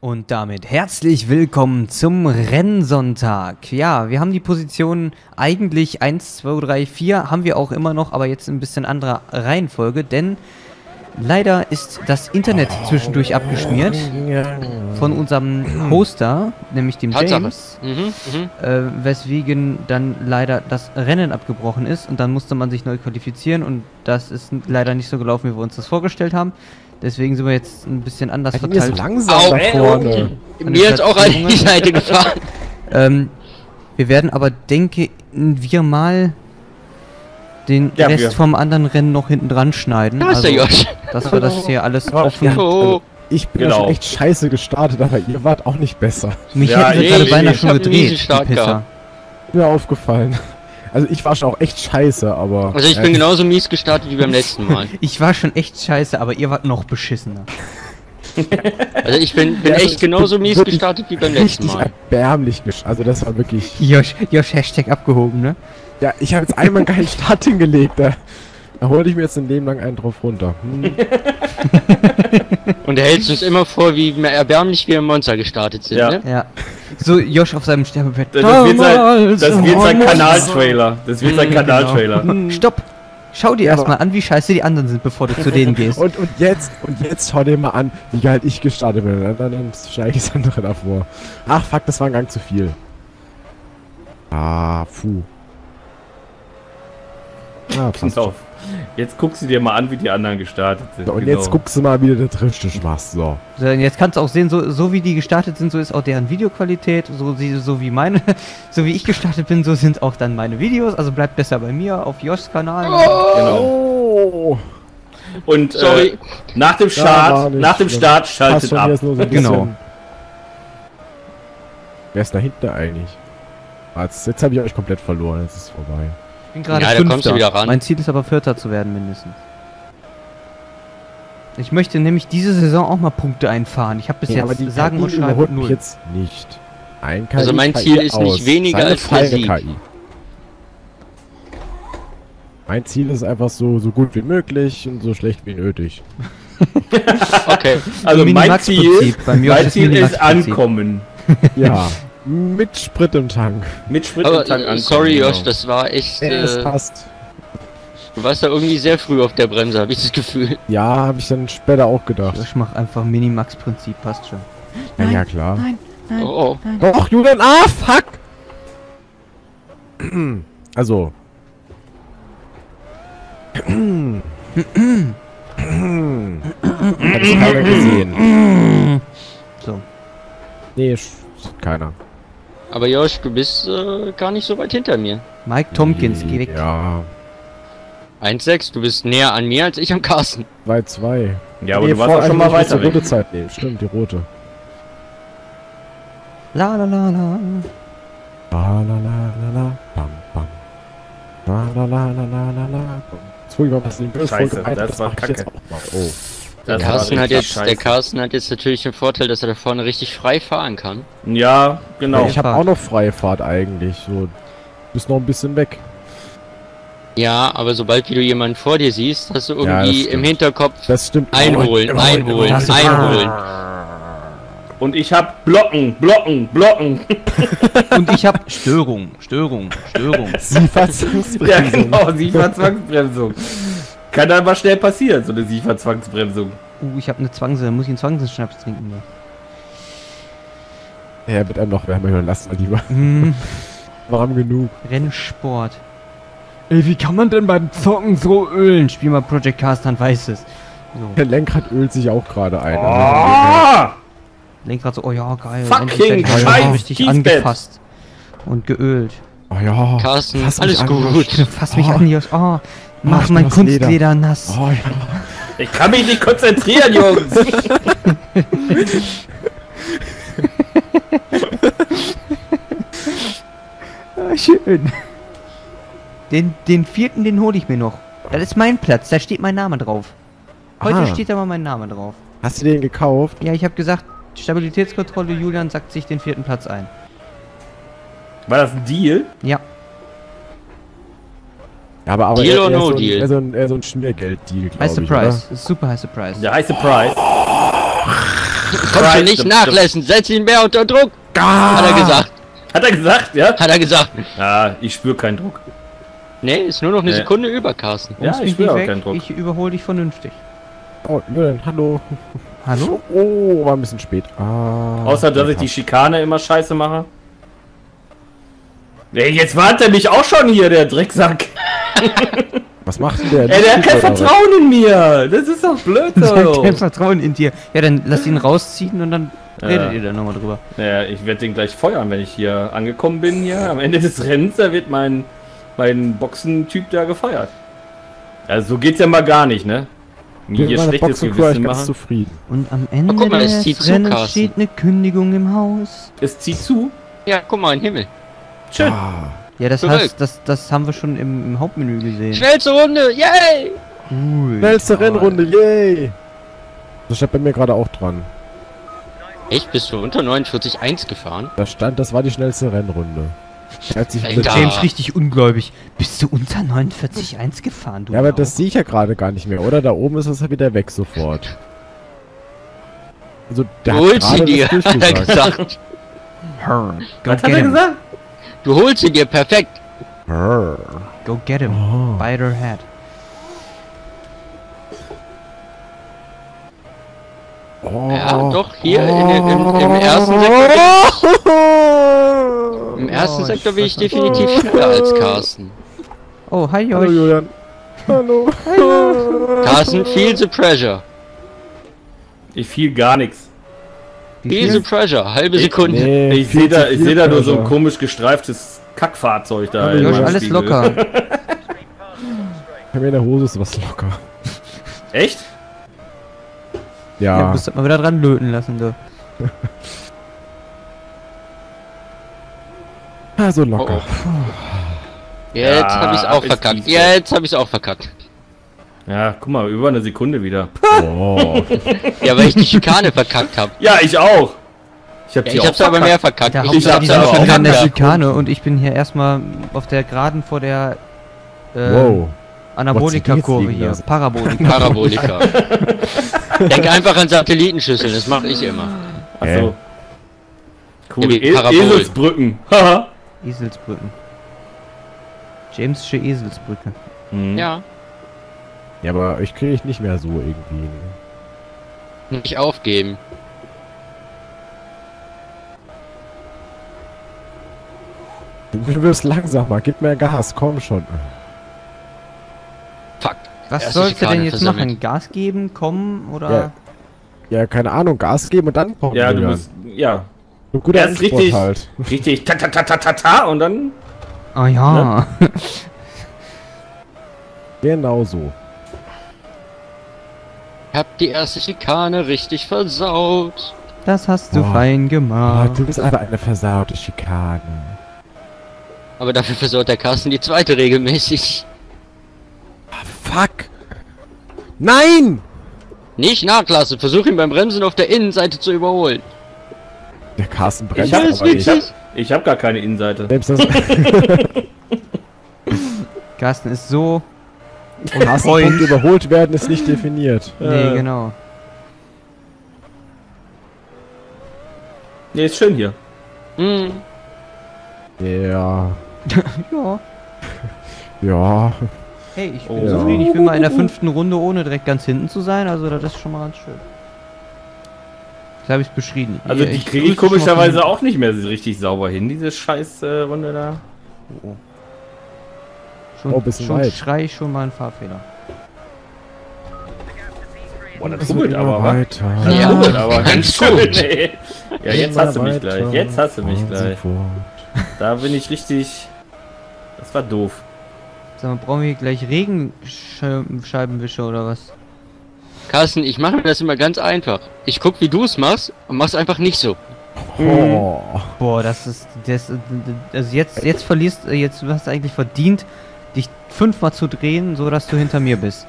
Und damit herzlich willkommen zum Rennsonntag. Ja, wir haben die Position eigentlich 1, 2, 3, 4, haben wir auch immer noch, aber jetzt ein bisschen anderer Reihenfolge, denn leider ist das Internet zwischendurch abgeschmiert von unserem Hoster, nämlich dem. James, Mhm, mhm. äh, weswegen dann leider das Rennen abgebrochen ist und dann musste man sich neu qualifizieren und das ist leider nicht so gelaufen, wie wir uns das vorgestellt haben. Deswegen sind wir jetzt ein bisschen anders jetzt verteilt. langsam Au, da vorne. Mir ist auch an die Seite gefahren. Ähm, wir werden aber, denke wir mal, den Ja, Rest wir. vom anderen Rennen noch hinten dran schneiden. Da ist der Josh. dass wir das hier alles offen... ja. Oh, Ich bin ja Genau. schon echt scheiße gestartet, aber ihr wart auch nicht besser. Mich Ja, hätten sie nee, gerade nee, beinahe ich schon gedreht, die Pisser. Mir aufgefallen. Also ich war schon auch echt scheiße, aber... also ich bin äh, genauso mies gestartet wie beim letzten Mal. Ich war schon echt scheiße, aber ihr wart noch beschissener. Also ich bin, bin Ja, echt genauso bin mies gestartet wie beim letzten Mal. erbärmlich gesch... Also das war wirklich... Josh, Josh, Hashtag abgehoben, ne? Ja, ich habe jetzt einmal einen geilen Start hingelegt. Da, da hole ich mir jetzt ein Leben lang einen drauf runter. Hm. Und er hält uns immer vor, wie erbärmlich wir im Monster gestartet sind, Ja. ne? Ja. So, Josh auf seinem Sterbebett. Das, das wird sein, das wird sein Kanaltrailer. Das wird sein Kanaltrailer. Hm, Stopp! Schau dir Ja, erstmal an, wie scheiße die anderen sind, bevor du zu denen gehst. Und, und jetzt, und jetzt schau dir mal an, wie geil ich gestartet bin. Dann, dann, dann steige ich das andere davor. Ach fuck, das war ein Gang zu viel. Ah, puh. Ah, Pass auf. Jetzt guckst du dir mal an, wie die anderen gestartet sind. So, und Genau. jetzt guckst du mal, wie du den Triffstich machst. So. Jetzt kannst du auch sehen, so, so wie die gestartet sind, so ist auch deren Videoqualität, so, sie, so wie meine, so wie ich gestartet bin, so sind auch dann meine Videos, also bleibt besser bei mir auf Joshs Kanal. Genau. Oh! Und äh, Sorry. nach dem Start, nicht nach dem. Start schaltet ab. Genau. Wer ist da hinten eigentlich? Jetzt jetzt habe ich euch komplett verloren. Jetzt ist es vorbei. Bin gerade Ja, da Fünfter. Mein Ziel ist aber Vierter zu werden, mindestens. Ich möchte nämlich diese Saison auch mal Punkte einfahren. Ich habe bis Ja, aber jetzt die sagen und KI überholt schreiben mich null. jetzt nicht. Ein KI Also mein KI Ziel ist nicht weniger Seine als der Sieg. KI. Mein Ziel ist einfach so, so gut wie möglich und so schlecht wie nötig. Okay. Also mein. Ziel, mein ist Ziel ist ankommen. Ja, mit Sprit im Tank. Mit Sprit Aber im Tank äh, ankommen. sorry genau. Josh, das war echt... Ja, es Äh, passt. du warst da irgendwie sehr früh auf der Bremse, habe ich das Gefühl. Ja, habe ich dann später auch gedacht. Josh macht einfach Minimax-Prinzip, passt schon. Ja, ja, klar. Nein, nein. Oh, oh. Doch, Julian, ah, fuck! Also. Hat es keiner gesehen. So. Nee, sch- sieht keiner. Aber Josh, du bist äh, gar nicht so weit hinter mir. Mike Tompkins, geh weg. Ja, 1,6, du bist näher an mir als ich am Carsten. 2-2. Ja, aber du warst auch schon mal weiter Die rote weg. Zeit nehmen. Stimmt, die rote. La la la la. La la la la la, bam bam. La la la la la la la. Jetzt hol ich mal was in den Scheiße, rein, das war mach ich jetzt Kacke. auch mal. Oh. Der Carsten, hat jetzt, der. Carsten hat jetzt natürlich den Vorteil, dass er da vorne richtig frei fahren kann. Ja, genau. Ich habe auch noch freie Fahrt eigentlich. So, bist noch ein bisschen weg. Ja, aber sobald wie du jemanden vor dir siehst, hast du Ja, das irgendwie stimmt. im Hinterkopf Das stimmt. einholen, Immer- einholen, immer- einholen. Und ich hab Blocken, Blocken, Blocken. Und ich hab Störung, Störung, Störung. Sie Ja, genau, Siefer-Zwangsbremsung. Kann aber schnell passieren, so eine Siefer-Zwangsbremsung. Uh, ich hab eine Zwangse, muss ich einen Zwangsschnaps trinken. Ne? Ja, mit einem noch wärmer hören, lass mal lieber. Hm, Warm genug. Rennsport. Ey, wie kann man denn beim Zocken so ölen? Spiel mal Project Cast, dann weiß es. So, Der Lenkrad ölt sich auch gerade ein. Also, Ah! Lenkrad so, oh ja, geil. Fucking mal scheiß richtig Kiesbett. angefasst. Und geölt. oh ja. Carsten, alles an, gut. Fass mich Oh. an, Josh. Oh, mach mein aus Leder. Kunstleder nass. Oh ja. Ich kann mich nicht konzentrieren, Jungs. Ah, schön. Den, den vierten, den hole ich mir noch. Das ist mein Platz, da steht mein Name drauf. Heute Ah. steht da mal mein Name drauf. Hast du den gekauft? Ja, ich habe gesagt, Stabilitätskontrolle, Julian sagt sich den vierten Platz ein. War das ein Deal? Ja, aber, aber Deal eher, or eher no so ein, deal? Eher so ein, eher so ein Schmiergeld-Deal, glaube high ich, surprise. Ist super high surprise. Der heiße Price. Komm schon nicht nachlassen, setz ihn mehr unter Druck, hat er gesagt. Hat er gesagt, ja? Hat er gesagt. Ja, ich spüre keinen Druck. Nee, ist nur noch eine Nee. Sekunde über, Carsten. Ja, ich mich spüre nicht auch weg, keinen Druck. Ich überhole dich vernünftig. Oh, Julian, hallo. Hallo? Oh, war ein bisschen spät. Ah, Außer, dass ich die Schikane immer scheiße mache. Ey, jetzt warnt er mich auch schon hier, der Drecksack. Was macht denn der? Ey, der hat kein? Vertrauen in mir. Das ist doch blöd Ich hab so. kein Vertrauen in dir. Ja, dann lass ihn rausziehen und dann Ja. redet ihr dann nochmal drüber. Naja, ich werde den gleich feuern, wenn ich hier angekommen bin hier. Am Ende des Rennens, da wird mein, mein Boxentyp da gefeuert. Also so geht's ja mal gar nicht, ne? Mir hier schlechtes Gewissen machen. zufrieden. Und am Ende guck mal, es des Rennens steht eine Kündigung im Haus. Es zieht zu. Ja, guck mal, in den Himmel. Schön. Ah, Ja, das Korrekt. heißt, das, das haben wir schon im, im Hauptmenü gesehen. Schnellste Runde, yay! Ui. schnellste Rennrunde, yay! Das stand bei mir gerade auch dran. Echt, bist du unter 49,1 gefahren? Da stand, das war die schnellste Rennrunde. Als ich. James richtig ungläubig. Bist du unter 49,1 gefahren, du? Ja, aber Sau? das sehe ich ja gerade gar nicht mehr, oder? Da oben ist es ja wieder weg sofort. Also, der hat holst gerade das hat er durchgesagt. gesagt. Her. Go Was hat er gesagt? Du holst sie dir, perfekt. Go get him. Oh. Bite her head. Oh. Ja, doch, hier in, im, im, im ersten Sektor. Im ersten Oh, Sektor bin ich Scheiße. definitiv schneller als Carsten. Oh, hi Hallo euch. Julian. Hallo. Carsten, feel the pressure. Ich fiel gar nichts. Viel? pressure, halbe Sekunde. Nee, Ich sehe da, ich seh da nur so ein komisch gestreiftes Kackfahrzeug da. In Josh, alles Spiegel. locker. Bei mir in der Hose ist was locker. Echt? Ja, Ja. musst du mal wieder dran löten lassen, du. Ah, so locker. Jetzt Ja, hab ich's auch verkackt. Jetzt hab ich's auch verkackt. Ja, guck mal, über eine Sekunde wieder. Oh. Ja, weil ich die Schikane verkackt hab. Ja, ich auch. Ich hab Ja, ich auch hab's aber verkackt. mehr verkackt. Der Ich hab's aber auch an der verkackt. Schikane und ich bin hier erstmal auf der Geraden vor der äh, Wow. Anabolika-Kurve hier. lassen. Parabolika. Parabolika. Denk einfach an Satellitenschüsseln, das mache ich immer. Achso. Cool. Ja, E. Eselsbrücken. Haha. Eselsbrücken. James'sche Eselsbrücke. Hm. Ja, Ja, aber euch kriege ich nicht mehr so irgendwie. ne? nicht aufgeben. Du wirst langsamer, gib mir Gas, komm schon. Fuck. Was Erste sollst du denn jetzt versammelt. machen? Gas geben, kommen oder? Ja. Ja, keine Ahnung, Gas geben und dann kommen. Ja, du musst. Ja. So guter Erst Endspurt richtig- halt. Richtig. Ta ta ta ta ta ta und dann. Ah ja. Genau so. Ich hab die erste Schikane richtig versaut. Das hast du Boah. fein Ah, gemacht. du bist einfach eine versaute Schikane. Aber dafür versaut der Carsten die zweite regelmäßig. Fuck! Nein! Nicht nachlassen, versuch ihn beim Bremsen auf der Innenseite zu überholen. Der Carsten brennt Ich hab- aber ich nicht. hab, ich hab gar keine Innenseite. Selbst das Carsten ist so. Carsten Punkt überholt werden ist nicht definiert. Nee, Äh. genau. Nee, ist schön hier. Hm. Ja. Ja. Ja. Hey, ich bin Oh. zufrieden. Ich bin mal in der fünften Runde, ohne direkt ganz hinten zu sein. Also das ist schon mal ganz schön. Das habe ich beschrieben. Also die ich kriege ich komischerweise auch nicht mehr so richtig sauber hin, diese scheiß äh, Runde da. Schon, Oh, bisschen schon weit. schrei ich schon mal einen Fahrfehler. Boah, das rubbelt immer aber, weiter. Das Ja. rubbelt aber ganz schön, gut. ey. Ja, jetzt hast du mich gleich. Jetzt hast du mich gleich. Da bin ich richtig. Das war doof. Sag mal, brauchen wir hier gleich Regenscheibenwischer oder was? Carsten, ich mache mir das immer ganz einfach. Ich guck, wie du es machst und mach's einfach nicht so. Oh. Boah, das ist. Das, also jetzt, jetzt verlierst äh, jetzt hast du eigentlich verdient, dich fünfmal zu drehen, so dass du hinter mir bist.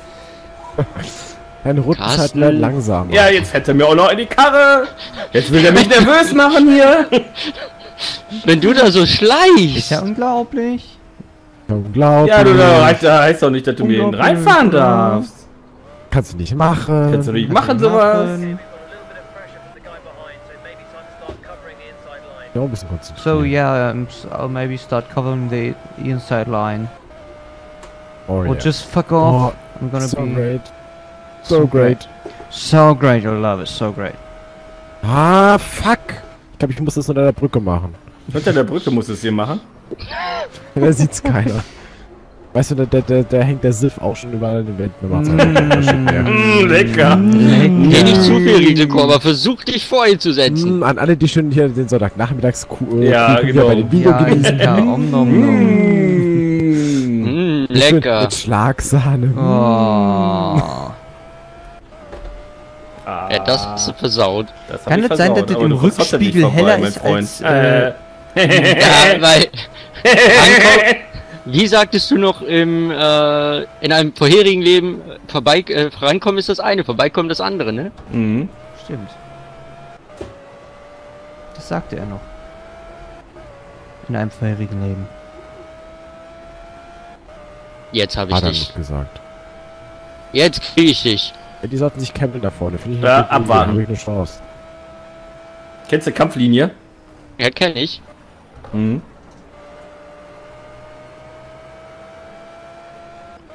Deine Rhythmus halt langsamer. Ja, jetzt er mir auch noch in die Karre. Jetzt will er mich nervös machen hier. Wenn du da so Ist schleichst. ja unglaublich. Unglaublich. Ja, du da heißt, da heißt doch nicht, dass du mir hinten reinfahren darfst. Kannst du nicht machen. Kannst du nicht machen sowas. ein bisschen konzentrieren. So yeah, um, s- I'll maybe start covering the inside line. Oh, Or yeah. just fuck off. oh, I'm gonna so be great. So great. So great, I love it, so great. Ah, fuck. Ich glaube, ich muss das unter der Brücke machen. Unter der Brücke muss es hier machen. Da sieht's keiner. Weißt du, der, der, der, der hängt der Siff auch schon überall in den Wänden. Mm. Mm, lecker. Geh nicht zu viel Risiko, aber versuch dich vorhin zu setzen. Mm, an alle, die schön hier den Sonntagnachmittags äh, Ja, genau. bei den Video Ja, genießen. ja, om nom nom. Mm. Mm, lecker. Mit Schlagsahne. Oh. Ah, Ja, das hast du versaut. das Kann es sein, dass das im Rückspiegel vorbei, heller mein ist Freund. als, äh, Ja, weil. Wie sagtest du noch im, äh, in einem vorherigen Leben, äh, vorbei, äh, vorankommen ist das eine, vorbeikommen das andere, ne? Mhm. Stimmt. Das sagte er noch. In einem vorherigen Leben. Jetzt habe ich Hat er dich. nicht gesagt. Jetzt krieg ich dich. Ja, die sollten sich kämpfen da vorne. Finde ich Ja, abwarten. Ich eine Chance. Kennst du Kampflinie? Ja, kenn ich. Mhm.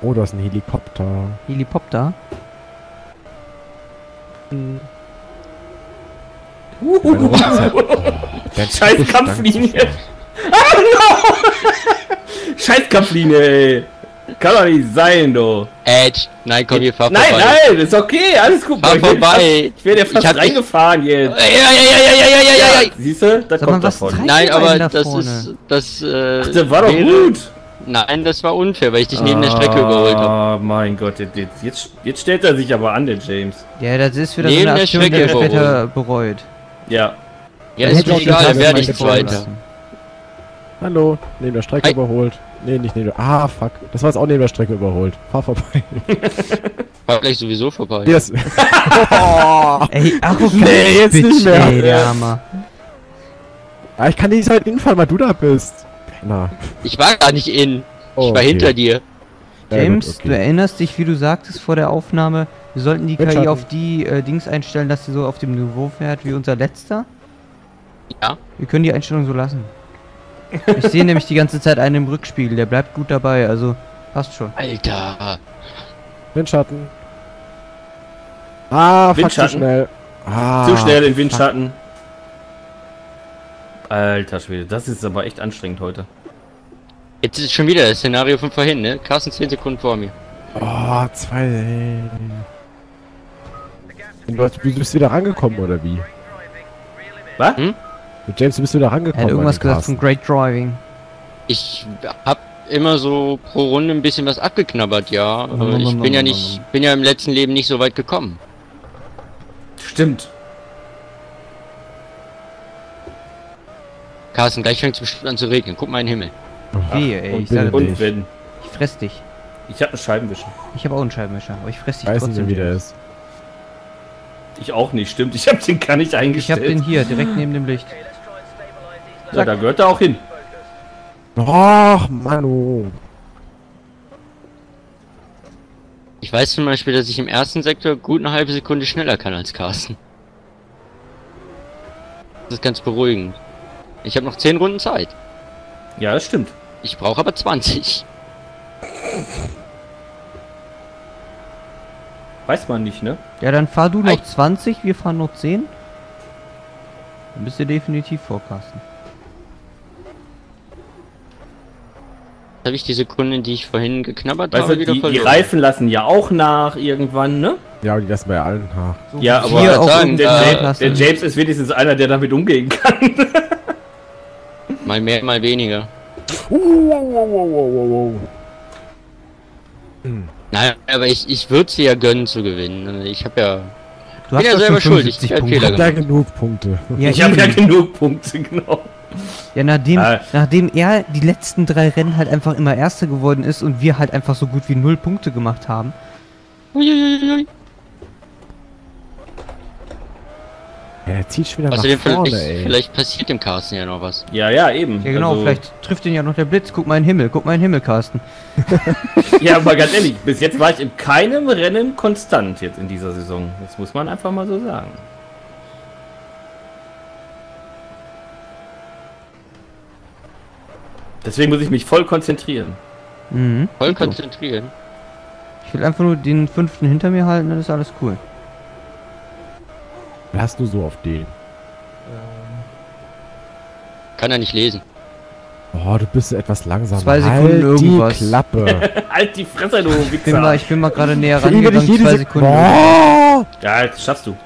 Oh, du hast einen Helikopter. Helikopter. Meine Rundenzeit- Oh, dein Scheiß Kampflinie. dankt Scheiß Kampflinie, ey. Kann doch nicht sein, du. Edge. Nein, komm, hier fahr Nein, vorbei. nein, ist okay, alles gut. Fahr Ich vorbei. Fast, ich werde ja Ich fast dich- reingefahren jetzt. Ja, ja, ja, ja, ja, ja, ja, ja. Siehst du, das Sag mal, kommt was davon. Nein, aber da das vorne? ist, das, äh, Ach, das war doch gut. Nein, das war unfair, weil ich dich neben der Strecke überholt habe. Ah, mein Gott, jetzt, jetzt- jetzt, stellt er sich aber an, der James. Ja, das ist wieder Neben so eine der Aktion, Strecke er später bereut. Ja. Ja, Dann ist hätte mir ich egal, werde ich Zweiter. Hallo, neben der Strecke überholt. Nee, nicht neben der... Ah, fuck. Das war jetzt auch neben der Strecke überholt. Fahr vorbei. Fahr gleich sowieso vorbei. Nee, das... Ey, arrogant, Nee, jetzt Bitch, nicht mehr. Ey, der Hammer. ah, ich kann nicht halt hinfahren, weil du da bist. Na. Ich war gar nicht in. Oh, Ich war okay. hinter dir. Ja, James, gut, okay. du erinnerst dich, wie du sagtest vor der Aufnahme, wir sollten die KI auf die äh, Dings einstellen, dass sie so auf dem Niveau fährt wie unser letzter? Ja. Wir können die Einstellung so lassen. Ich sehe nämlich die ganze Zeit einen im Rückspiegel, der bleibt gut dabei, also passt schon. Alter. Windschatten. Ah, fuck, zu Windschatten. schnell. Ah, Zu schnell in fuck. Windschatten. Alter Schwede, das ist aber echt anstrengend heute. Jetzt ist schon wieder das Szenario von vorhin, ne? Carsten 10 Sekunden vor mir. Oh, zwei. Du, hast, du bist wieder rangekommen, oder wie? Was? Hm? James, du bist wieder Er rangekommen. hat irgendwas gesagt von Great Driving. Ich hab immer so pro Runde ein bisschen was abgeknabbert, ja. Äh, Ich bin ja nicht, bin ja im letzten Leben nicht so weit gekommen. Stimmt. Carsten, gleich fängt es bestimmt an zu regnen. Guck mal in den Himmel. Wehe, ey, und ich sage nicht. Und wenn. ich fress dich. Ich hab einen Scheibenwischer. Ich habe auch einen Scheibenwischer, aber ich fress dich Weiß nicht, trotzdem. wie der ist. Ich auch nicht, stimmt. Ich hab den gar nicht Ich eingestellt. hab den hier, direkt neben dem Licht. Ja, da gehört er auch hin. Och, Manu. Ich weiß zum Beispiel, dass ich im ersten Sektor gut eine halbe Sekunde schneller kann als Carsten. Das ist ganz beruhigend. Ich habe noch 10 Runden Zeit. Ja, das stimmt. Ich brauche aber 20. Weiß man nicht, ne? Ja, dann fahr du noch Ei. 20, wir fahren noch 10. Dann bist du definitiv vor Habe ich die Sekunden, die ich vorhin geknabbert Weißt habe, du, wieder die, die. Reifen lassen ja auch nach irgendwann, ne? Ja, aber die lassen bei allen nach. So Ja, aber ich auch sagen, Der, äh, Ja- Klasse. der James ist wenigstens einer, der damit umgehen kann. Mal mehr, mal weniger. Uh, wow, wow, wow, wow, wow, wow. Nein, aber ich, ich würde sie ja gönnen zu gewinnen. Ich habe ja... du bin ja doch selber schon schuld, ich 75 hab Punkte. Fehler da genug Punkte. Ja, ich habe ja genug Punkte, genau. Ja, nachdem, Ah. nachdem er die letzten drei Rennen halt einfach immer Erster geworden ist und wir halt einfach so gut wie null Punkte gemacht haben. Uiuiui. Ja, der zieht schon wieder Außerdem nach vorne, vielleicht, ey. vielleicht passiert dem Carsten ja noch was. Ja, ja, eben. Ja genau, Also, vielleicht trifft ihn ja noch der Blitz. Guck mal in den Himmel, guck mal in den Himmel, Carsten. Ja, aber ganz ehrlich, bis jetzt war ich in keinem Rennen konstant jetzt in dieser Saison. Das muss man einfach mal so sagen. Deswegen muss ich mich voll konzentrieren. Mhm. Voll so. konzentrieren. Ich will einfach nur den fünften hinter mir halten, dann ist alles cool. Hast du so auf den? Kann er nicht lesen. Oh, du bist etwas langsam. Zwei Sekunden halt irgendwas. die Klappe. halt die Fresse, du Ich bin mal, Wichser. ich bin mal gerade näher rangegangen, jede zwei Sek- Sekunden. Boah! Ja, das schaffst du.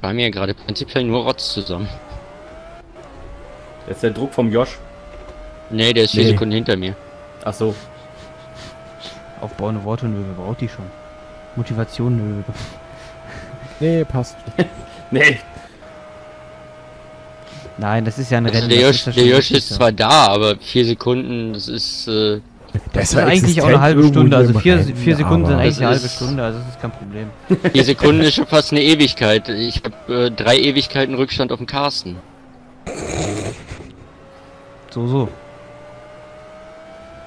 Wir haben hier gerade prinzipiell nur Rotz zusammen. Das ist der Druck vom Josh. Nee, der ist vier Nee. Sekunden hinter mir. Ach so. Aufbauende Worte, nö, wer braucht die schon? Motivation, nö. Nee, passt. Nee, Nein, das ist ja ein Also Rennen. der Josh, der Josh ist zwar da, aber vier Sekunden, das ist, äh, Das ist eigentlich auch eine halbe Stunde, also vier, vier Sekunden sind eigentlich Das eine halbe Stunde, also das ist kein Problem. vier Sekunden ist schon fast eine Ewigkeit. Ich habe äh, drei Ewigkeiten Rückstand auf dem Carsten. So, so.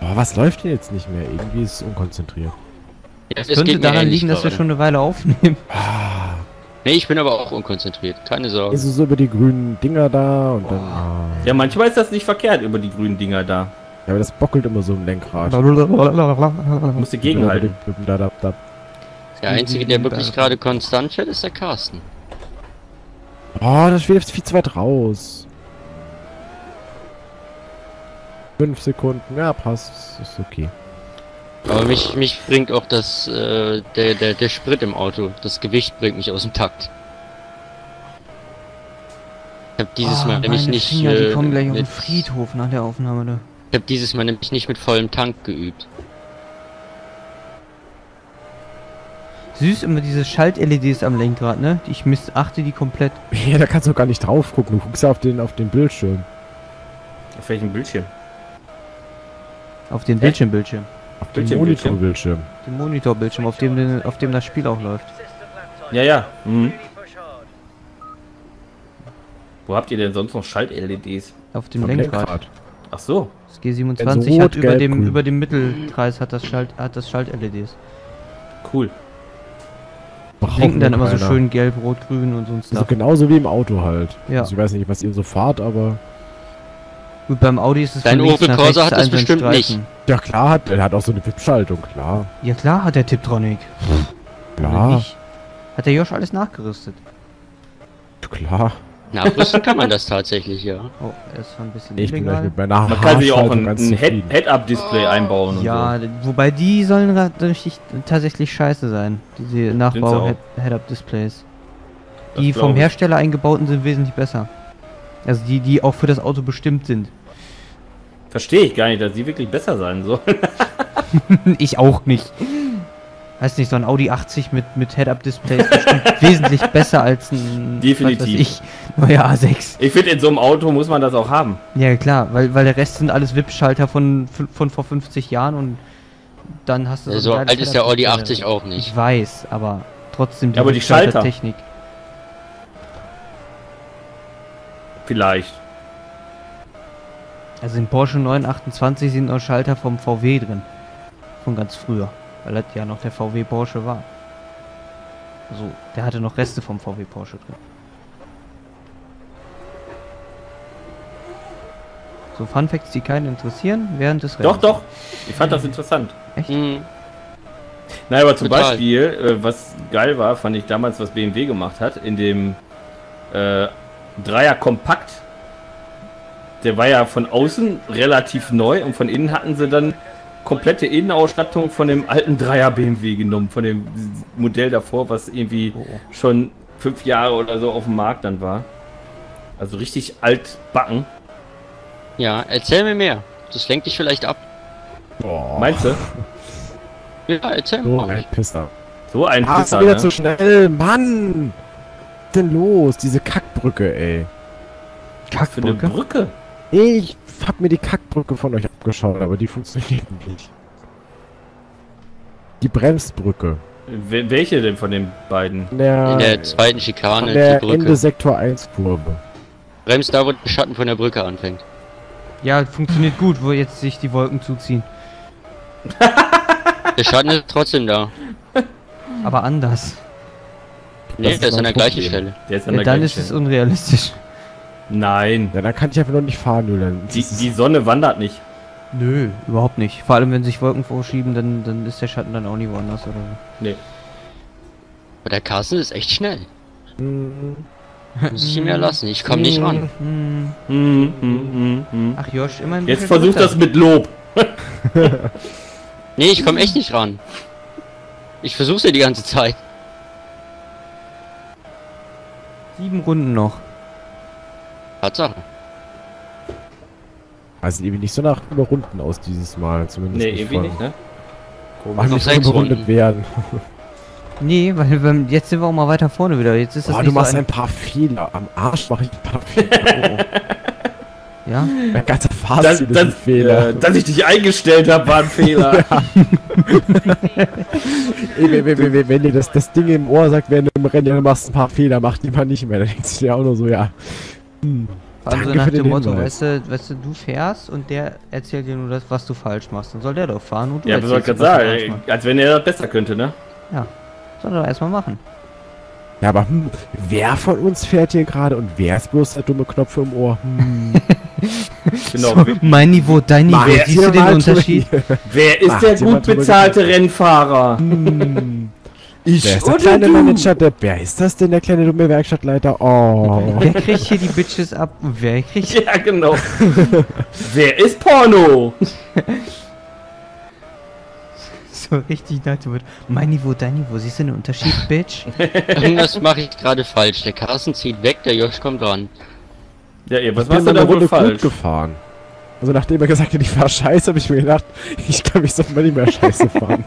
Oh, was läuft denn jetzt nicht mehr? Irgendwie ist es unkonzentriert. Ja, Es könnte daran liegen, dass wir schon eine Weile aufnehmen. Ah, Nee, ich bin aber auch unkonzentriert. Keine Sorge. ist es so über die grünen Dinger da und dann. Ah. ja, manchmal ist das nicht verkehrt über die grünen Dinger da. Ja, aber das bockelt immer so im Lenkrad. Musst du gegenhalten. Der Einzige, der wirklich gerade konstant fährt, ist der Carsten. Oh, das schwebt viel zu weit raus. Fünf Sekunden, ja, passt. Ist okay. Aber mich, mich bringt auch das, äh, der, der, der Sprit im Auto. Das Gewicht bringt mich aus dem Takt. Ich hab dieses Ah, Mal nämlich nicht, Finger, die äh, kommen gleich auf den mit, Friedhof nach der Aufnahme, ne? Ich hab dieses Mal nämlich nicht mit vollem Tank geübt. Süß immer diese Schalt-LEDs am Lenkrad, ne? Ich missachte die komplett. Ja, da kannst du gar nicht drauf gucken. Du guckst auf den, auf den Bildschirm. Auf welchem Bildschirm? Auf den? Bildschirmbildschirm. Auf den Bildschirm, Monitorbildschirm. Den Monitorbildschirm, auf dem, auf dem das Spiel auch läuft. Ja, ja. Mhm. Wo habt ihr denn sonst noch Schalt-LEDs? Auf dem Vom Lenkrad. Ach so. Das G27 Wenn so hat rot, über gelb, dem, grün. über dem Mittelkreis hat das Schalt, hat das Schalt-LEDs. Cool. Blinken dann immer so keiner. schön gelb, rot, grün und so ein Also genauso wie im Auto halt. Ja. Also ich weiß nicht, was ihr so fahrt, aber. Gut, beim Audi ist es Dein Opel nach Corsa rechts hat das so bestimmt nicht. Streifen. Ja klar, hat, er hat auch so eine VIP-Schaltung, klar. Ja klar hat der Tiptronic. Klar, nicht? Hat der Josh alles nachgerüstet. klar. Nachrüsten kann man das tatsächlich, ja. Oh, er ist zwar ein bisschen Ich bin gleich illegal. mit meiner Man kann sich auch ein, ein. Head-Up-Display einbauen und Ja, d- wobei die sollen richtig tatsächlich scheiße sein. Diese sie auch. Nachbau Head-Up-Displays. Das Die vom. Hersteller eingebauten sind wesentlich besser. Also die, die auch für das Auto bestimmt sind. so. Verstehe ich gar nicht, dass die wirklich besser sein sollen. ich auch nicht. Weiß nicht, so ein Audi 80 mit, mit Head-Up-Display ist bestimmt wesentlich besser als ein Definitiv. ich, neuer A6. Ich finde, in so einem Auto muss man das auch haben. Ja klar, weil, weil der Rest sind alles VIP-Schalter von, von, vor 50 Jahren und dann hast du ein So alt ist der Audi Head-Up-Display. 80 auch nicht. Ich weiß, aber trotzdem Ja, aber die VIP-Schalter-Technik. Vielleicht. Also in Porsche 928 sind noch Schalter vom VW drin. Von ganz früher. Weil das ja noch der VW Porsche war. Also, der hatte noch Reste vom VW Porsche drin. So Fun Facts, die keinen interessieren, während des Doch, doch. Ich fand das interessant. Hm, Naja, aber zum Total. Beispiel, äh, was geil war, fand ich damals, was BMW gemacht hat, in dem äh, Dreier Kompakt. Der war ja von außen relativ neu und von innen hatten sie dann komplette Innenausstattung von dem alten Dreier BMW genommen, von dem Modell davor, was irgendwie Oh. schon fünf Jahre oder so auf dem Markt dann war. Also richtig altbacken. ja, erzähl mir mehr. Das lenkt dich vielleicht ab. Boah, Meinst du? Ja, erzähl so mir. ein Pisser. So ein Ah, Pisser, wieder ne? zu schnell, Mann! Was denn los? Diese Kackbrücke, ey. Was für eine Kackbrücke? Brücke. Ich hab mir die Kackbrücke von euch abgeschaut, aber die funktioniert nicht. Die Bremsbrücke. Wel- Welche denn von den beiden? In der, In der zweiten von Schikane, der die Brücke. Ende Sektor 1 Kurve. Bremst da, wo der Schatten von der Brücke anfängt. Ja, funktioniert gut, wo jetzt sich die Wolken zuziehen. Der Schatten ist trotzdem da. Aber anders. Nee, Das der ist an der gleichen. Stelle. Der ist an Ja, der dann gleichen ist es unrealistisch. Nein. Ja, dann kann ich einfach noch nicht fahren, Julian. Die, die Sonne wandert nicht. Nö, überhaupt nicht. Vor allem, wenn sich Wolken vorschieben, dann, dann ist der Schatten dann auch nie woanders oder so. Nee. Aber der Carsten ist echt schnell. Mm, Muss ich ihm ja lassen. Ich komme nicht ran. Hm. Hm, hm, hm, hm. Ach Josh, immer ein Jetzt versuch das mit Lob. Nee, ich komme echt nicht ran. Ich versuch's ja die ganze Zeit. Sieben Runden noch. Tatsache. Also irgendwie nicht so nach Überrunden aus dieses Mal, zumindest. Nee, irgendwie von- nicht, ne? Mach Noch nicht sechs überrundet Runden. werden. Nee, weil wir, jetzt sind wir auch mal weiter vorne wieder. Jetzt ist das Boah, nicht du machst so ein paar Fehler. Am Arsch mache ich ein paar Fehler. Ja? Mein ganzer Das, Fahrstil ist ein das, Fehler. äh, dass ich dich eingestellt habe, war ein Fehler. Ey, wenn, wenn, wenn, wenn dir das, das Ding im Ohr sagt, wenn du im Rennen machst ein paar Fehler, mach die mal nicht mehr. Dann denkst du dir auch nur so, ja. Hm. Vor allem so Danke nach für den dem Motto, weißt du, weißt du, du fährst und der erzählt dir nur das, was du falsch machst. Dann soll der doch fahren und du ja, was soll gerade sagen? Als wenn er das besser könnte, ne? machst. Soll er doch erstmal machen. Ja, aber hm, wer von uns fährt hier gerade und wer ist bloß der dumme Knopf im Ohr? Hm. Genau. So, mein Niveau, dein Niveau. Mach Siehst du den Unterschied? Wer ist Ach, der gut bezahlte. Rennfahrer? Hm. Ich Wer ist der kleine du? Manager-Depp? Wer ist das denn, der kleine dumme Werkstattleiter? Oh. Wer kriegt hier die Bitches ab und wer kriegt... Ja, genau. Wer ist Porno? So richtig nach dem mein Niveau, dein Niveau. Siehst du den Unterschied, Bitch? Irgendwas mache ich gerade falsch. Der Carsten zieht weg, der Josh kommt ran. Ja, ihr, was machst du da wohl Runde gut falsch? gefahren. Also nachdem er gesagt hat, ich fahr scheiße, habe ich mir gedacht, ich kann mich so mal nicht mehr scheiße fahren.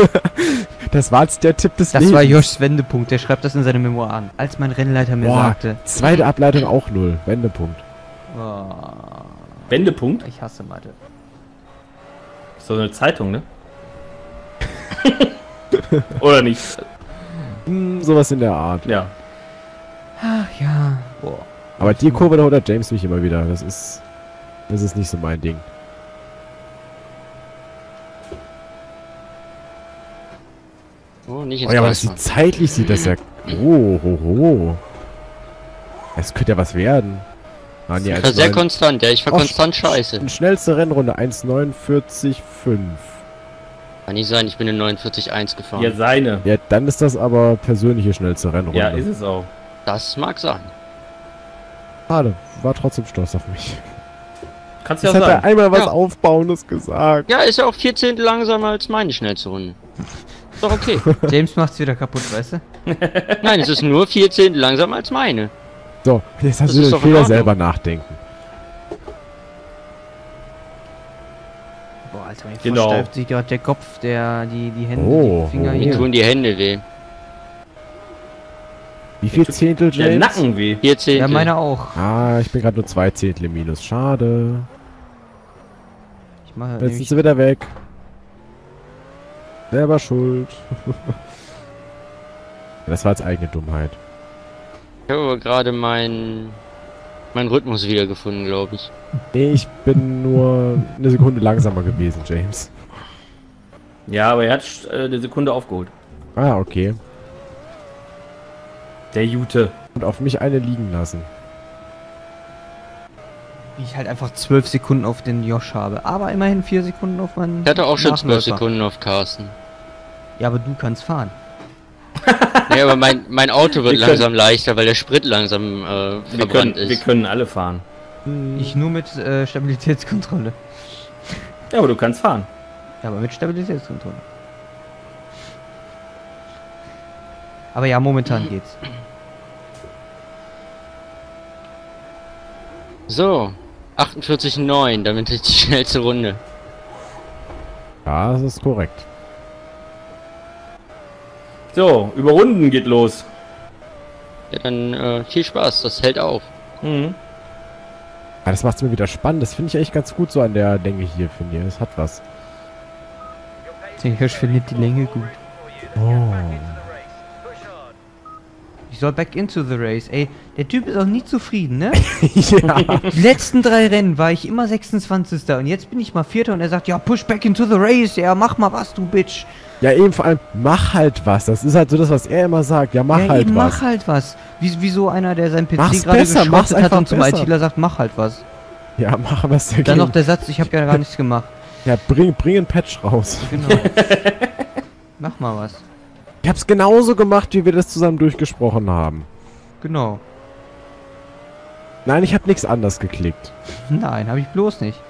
das war jetzt der Tipp des Das Lebens. war Joshs Wendepunkt. Der schreibt das in seine Memoiren. Als mein Rennleiter mir Boah, sagte... zweite Ableitung auch null. Wendepunkt. Oh, Wendepunkt? ich hasse Mathe. Ist doch eine Zeitung, ne? Oder nicht? Hm, sowas in der Art. Ja. Ach ja. Boah. Aber die Kurve da holt der James mich immer wieder. Das ist. Das ist nicht so mein Ding. Oh, nicht Oh ins ja, aber das sieht, zeitlich sieht das ja. Oh, oh, oh. Es könnte ja was werden. Ah, nee, Ich war sehr 1,9. konstant, ja, ich war Oh, konstant scheiße. Die schnellste Rennrunde 1,49,5. Kann nicht sein, ich bin in 49.1 gefahren. Ja, seine. Ja, dann ist das aber persönliche schnellste Rennrunde. Ja, ist es auch. Das mag sein. Schade, war trotzdem stolz auf mich. Kannst ja Jetzt hat er einmal was Ja. Aufbauendes gesagt. Ja, ist ja auch 14 langsamer als meine schnellste Runde. Ist doch okay. James macht's wieder kaputt, weißt du? Nein, es ist nur 14 langsamer als meine. So, jetzt hast Das du den Fehler selber nachdenken. Boah, Alter, mir Genau. versteift sich gerade der Kopf, der, die, die Hände, Oh, die Finger oh. Mir hier. tun die Hände weh. Wie viel Zehntel, Der James? Nacken weh. 14. Ja, meine auch. Ah, ich bin gerade nur zwei Zehntel im Minus. Schade. Ich mache Jetzt ist sie wieder weg. Selber schuld. das war jetzt eigene Dummheit. Ich habe aber gerade meinen mein Rhythmus wiedergefunden, glaube ich. Nee, ich bin nur eine Sekunde langsamer gewesen, James. Ja, aber er hat äh, eine Sekunde aufgeholt. Ah, okay. Der Jute. Und auf mich eine liegen lassen. wie ich halt einfach 12 Sekunden auf den Josh habe. Aber immerhin 4 Sekunden auf meinen Ich hatte auch schon 12 Nachläufer. Sekunden auf Carsten. Ja, aber du kannst fahren. Nee, aber mein, mein Auto wird Wir können- langsam leichter, weil der Sprit langsam äh, Wir verbrannt können, wir ist. können alle fahren. Ich nur mit äh, Stabilitätskontrolle. Ja, aber du kannst fahren. Ja, aber mit Stabilitätskontrolle. Aber ja, momentan geht's. So, 48,9, damit ist die schnellste Runde. Ja, das ist korrekt. So, über Runden geht los. Ja, dann äh, viel Spaß, das hält auf. Mhm. Ja, das macht es mir wieder spannend. Das finde ich echt ganz gut so an der Länge hier, finde ich. Das hat was. Der Josh findet die Länge gut. Oh. Soll back into the race. Ey, der Typ ist auch nie zufrieden, ne? ja. Die letzten drei Rennen war ich immer 26. Und jetzt bin ich mal Vierter und er sagt, ja, push back into the race. Ja, mach mal was, du Bitch. Ja, eben vor allem, mach halt was. Das ist halt so das, was er immer sagt. Ja, mach ja, halt eben, was. mach halt was. Wie, wie so einer, der sein PC Mach's gerade besser, mach's hat und zum besser. ITler sagt, mach halt was. Ja, mach was dagegen. Dann noch der Satz, ich habe ja gar nichts gemacht. ja, bring, bring ein Patch raus. Genau. mach mal was. Ich hab's genauso gemacht, wie wir das zusammen durchgesprochen haben. Genau. Nein, ich hab nichts anders geklickt. Nein, habe ich bloß nicht.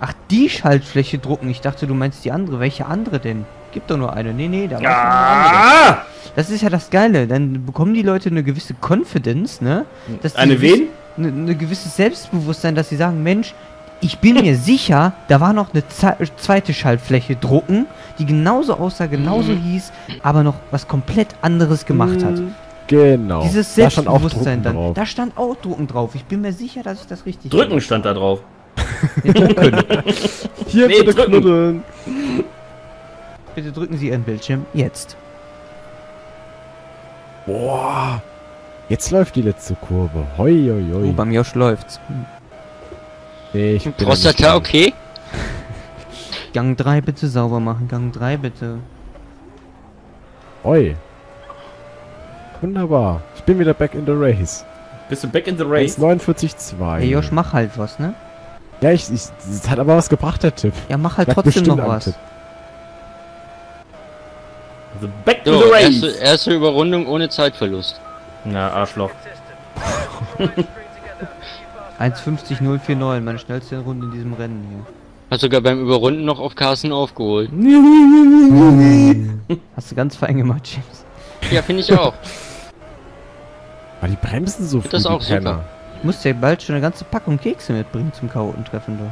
Ach, die Schaltfläche drucken. Ich dachte, du meinst die andere. Welche andere denn? Gibt doch nur eine. Nee, nee, da war eine andere. Ah! Das ist ja das Geile. Dann bekommen die Leute eine gewisse Confidence, ne? Dass die Eine wen? Eine, eine gewisses Selbstbewusstsein, dass sie sagen, Mensch, ich bin mir sicher, da war noch eine zweite Schaltfläche drucken, die genauso aussah, genauso Mhm. hieß, aber noch was komplett anderes gemacht hat. Genau. Dieses Da Selbstbewusstsein Drucken dann. drauf. Da stand auch Drucken drauf. Ich bin mir sicher, dass ich das richtig Drücken stand da drauf. Nee. Hier Nee, bitte drücken. knuddeln. Bitte drücken Sie Ihren Bildschirm jetzt. Boah. Jetzt läuft die letzte Kurve. Hoi, hoi, hoi. Oh, beim Josh läuft's. Hm. Ich bin da nicht Prostata okay? Gang 3 bitte sauber machen. Gang 3 bitte. Hoi. Wunderbar. Ich bin wieder back in the race. Bist du back in the race? 49,2. Hey Josh, mach halt was, ne? Ja, ich, ich, das hat aber was gebracht, der Tipp. Ja, mach halt Sag trotzdem noch was. Tipp. Also back to So, the race. erste, erste Überrundung ohne Zeitverlust. Na, Arschloch. 1,50,049, meine schnellste Runde in diesem Rennen hier. Hat sogar beim Überrunden noch auf Carsten aufgeholt. Hast du ganz fein gemacht, James. Ja, finde ich auch. Aber die bremsen so früh, Das auch super. Ich muss dir bald schon eine ganze Packung Kekse mitbringen zum Chaotentreffen, du.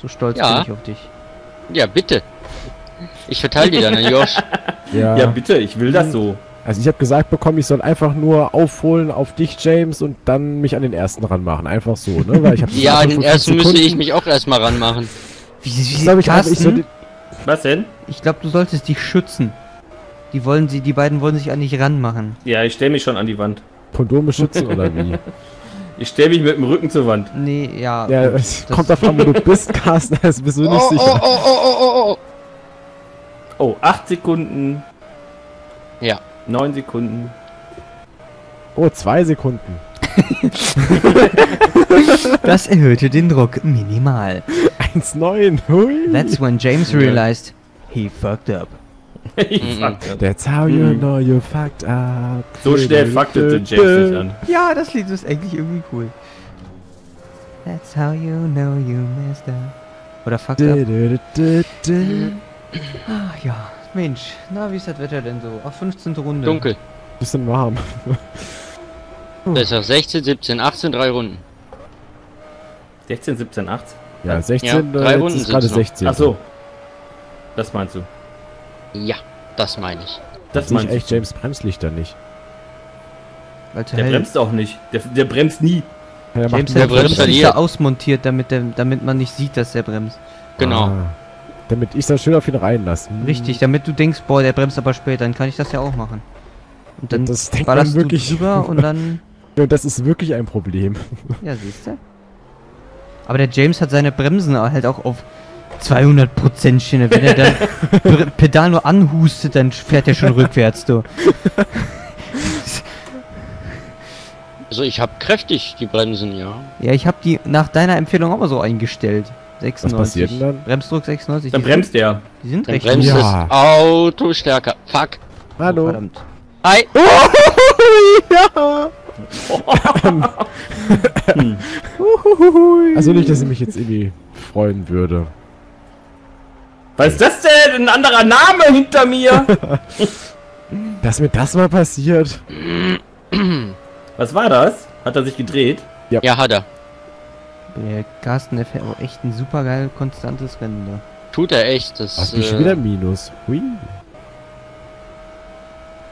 So stolz Ja. bin ich auf dich. Ja, bitte. Ich verteile die dann an Josh. Ja, Ja, bitte, ich will das so. Also ich habe gesagt bekommen, ich soll einfach nur aufholen auf dich, James, und dann mich an den ersten ranmachen. Einfach so, ne? Weil ich hab Ja, an den 58 ersten müsste Sekunden. ich mich auch erstmal ranmachen. Wie, wie, Ich glaube, ich, hab- ich soll Carsten, die, Was denn? ich glaube, du solltest dich schützen. Die wollen sie, die beiden wollen sich an dich ranmachen. Ja, ich stelle mich schon an die Wand. Kondome schützen oder wie? Ich stelle mich mit dem Rücken zur Wand. Nee, ja. Ja, es kommt davon, wo du bist, Carsten, das bist du nicht Oh, oh, sicher. oh, oh, oh, oh, oh. Oh, 8 Sekunden. Ja. 9 Sekunden. Oh, zwei Sekunden. Das erhöhte den Druck minimal. 1,9. Hui. That's when James realized he fucked up. Mhm. fucked up. That's how you Mhm. know you fucked up. So schnell fucktete James nicht an. Ja, das Lied ist eigentlich irgendwie cool. That's how you know you messed up. Oder fucked up. Ach ja, Mensch. Na, wie ist das Wetter denn so? Ach, 15. Runde. Dunkel. Bisschen warm. Besser 16, 17, 18, drei Runden. 16, 17, 18. Ja, 16, Ja, äh, drei jetzt Runden ist gerade sind's noch. 16. Ach so. Das meinst du. Ja, das meine ich. Das Sehe ich meinst echt du. James Bremslichter nicht. Zu Der hell. bremst auch nicht. Der, der bremst nie. Ja, der James hat Der bremst Bremslichter ausmontiert, damit, der, damit man nicht sieht, dass er bremst. Genau. Ah, damit ich dann schön auf ihn reinlasse. Hm. Richtig, damit du denkst, boah, der bremst aber später, dann kann ich das ja auch machen. Und dann das denkt man ballerst du wirklich. drüber und dann, Ja, das ist wirklich ein Problem. ja, siehst du. Aber der James hat seine Bremsen halt auch auf 200% Schiene. Wenn er dann Pedal nur anhustet, dann fährt er schon rückwärts, du. Also ich habe kräftig die Bremsen, ja. Ja, ich habe die nach deiner Empfehlung auch mal so eingestellt. 96. passiert denn dann? Bremsdruck 96. Dann die bremst der. Sind, die sind Dann recht bremst Ja. das Auto stärker. Fuck. Oh, Hallo. verdammt. Hi. ja. Also nicht, dass ich mich jetzt irgendwie freuen würde. Was ist das denn? Ein anderer Name hinter mir. Dass mir das mal passiert. Was war das? Hat er sich gedreht? Ja, hat er. Der Carsten, der fährt auch echt ein super geil konstantes Rennen da. Tut er echt. Das Was bin ich äh, schon wieder Minus. Hui.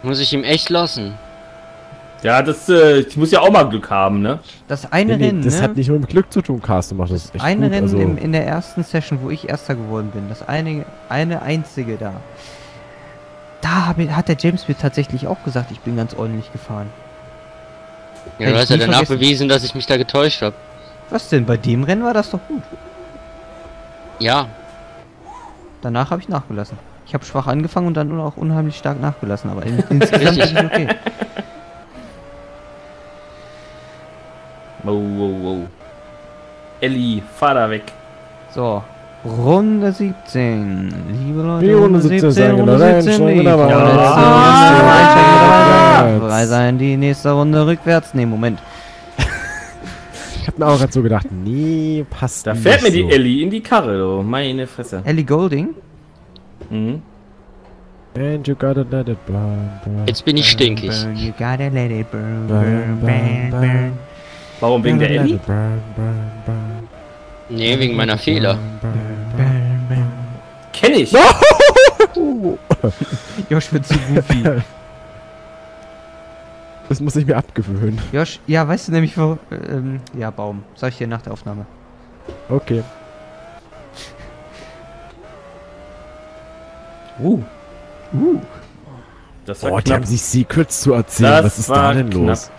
muss ich ihm echt lassen. Ja, das, äh, ich muss ja auch mal Glück haben, ne? Das eine Nee, nee, Rennen, das ne? hat nicht nur mit Glück zu tun, Carsten macht das echt eine gut. Rennen also, im, in der ersten Session, wo ich Erster geworden bin. Das eine, eine einzige da. da hab hat der James mir tatsächlich auch gesagt, ich bin ganz ordentlich gefahren. Ja, du hast ja danach vergessen. bewiesen, dass ich mich da getäuscht habe. Was denn? Bei dem Rennen war das doch gut. Ja, Danach habe ich nachgelassen. Ich habe schwach angefangen und dann auch unheimlich stark nachgelassen, aber in, insgesamt ist Richtig. es okay. Wow, wow, wow. Ellie, fahr da weg. So, Runde 17. Liebe Leute, Die Runde 17, sagen wir Runde da rein, 17, steigen wir die da rein. vorletzte Ah! Runde, einsteigen wir da rein. Rückwärts. Frei sein, die nächste Runde rückwärts. Ne, Moment. Ich hab mir auch gerade so gedacht, nee, passt Da nicht fährt mir die so. Ellie in die Karre, du. Meine Fresse. Ellie Golding. Mhm. And you gotta let it burn, burn. jetzt bin ich stinkig. Burn, you gotta let it burn, Burn, burn, burn. Warum wegen der Ellie? Burn, burn, burn. Nee, wegen meiner Fehler. Burn, burn, Burn, burn. Kenn ich. Josh wird zu goofy. Das muss ich mir abgewöhnen. Josh, ja, weißt du nämlich wo, ähm, ja, Baum. Sag ich dir nach der Aufnahme. Okay. Uh. Uh. Das war Boah, die knapp. haben sich Secrets zu erzählen. Das Was ist da denn knapp. los?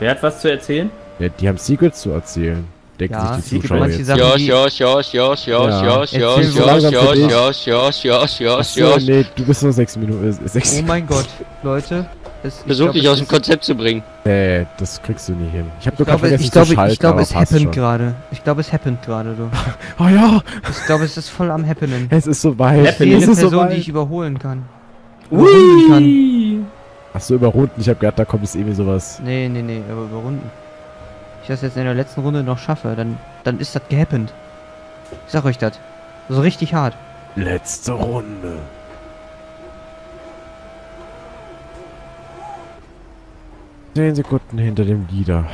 Wer hat was zu erzählen? Ja, die haben Secrets zu erzählen. Denken Ja, sich die Zuschauer jetzt. Sachen- Josh, die- Josh, Josh, Josh, Josh, Ja. Josh, Erzähl Josh, so Josh, langsam für Josh, dich. Josh, Josh, Josh, Josh, Achso, Josh. nee, du bist nur sechs Minuten. Äh, sechs Oh mein Gott, Leute. Es, ich Versuch glaub, dich es aus dem Konzept zu bringen. Nee, das kriegst du nie hin. Ich hab Ich nur gerade glaube, vergessen ich zu glaube, schalten, ich glaube es happened gerade. Ich glaube, es happened gerade, du. Oh ja, Ich glaube, es ist voll am happening. es ist soweit. Ich sehe Es eine ist Person, soweit. die ich überholen kann. Überrunden kann. Ui. Achso, überrunden. Ich hab gedacht, da kommt es irgendwie sowas. Nee, nee, nee, aber überrunden. Ich das jetzt in der letzten Runde noch schaffe, dann, dann ist das gehappened. Ich sag euch das. So richtig hart. Letzte Runde. Zehn Sekunden hinter dem Lieder.